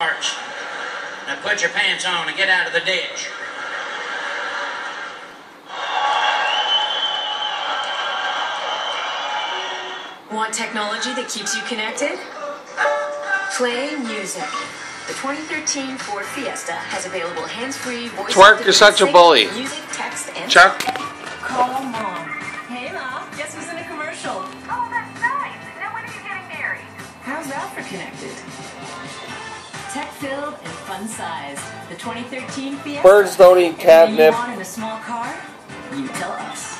March. Now put your pants on and get out of the ditch. Want technology that keeps you connected? Play music. The 2013 Ford Fiesta has available hands-free voice Twurk, you're such a bully. Music, text, and Chuck? Call mom. Hey, ma. Guess who's in a commercial? Oh, that's nice. Now when are you getting married? How's that for connected? Tech-filled and fun-sized. The 2013 Fiesta. Birds don't eat catnip. You want in a small car? You tell us.